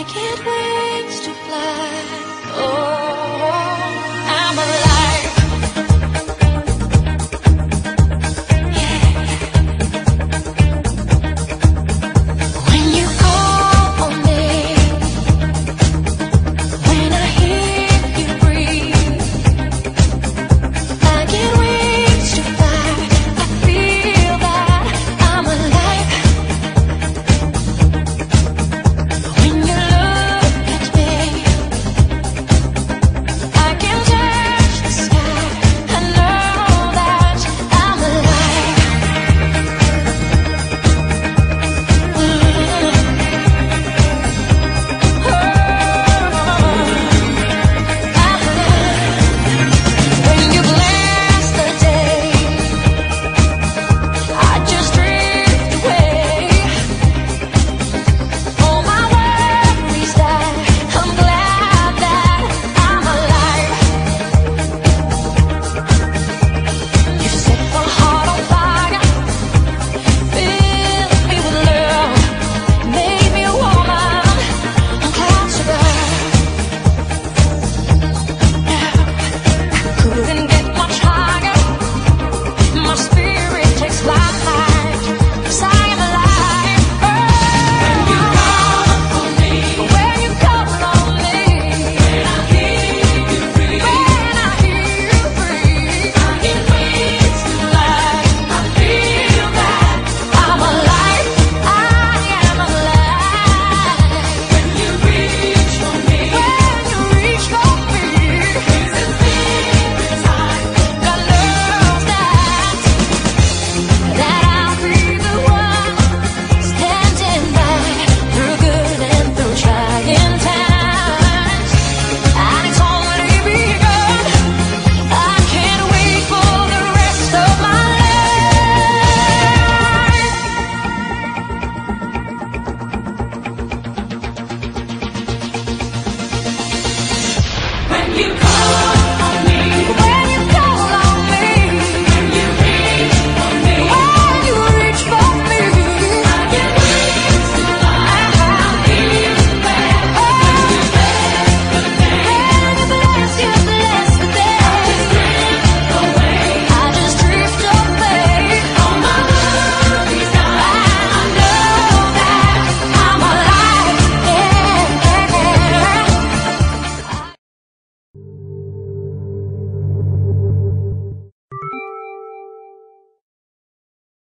I can't wait to fly. Oh.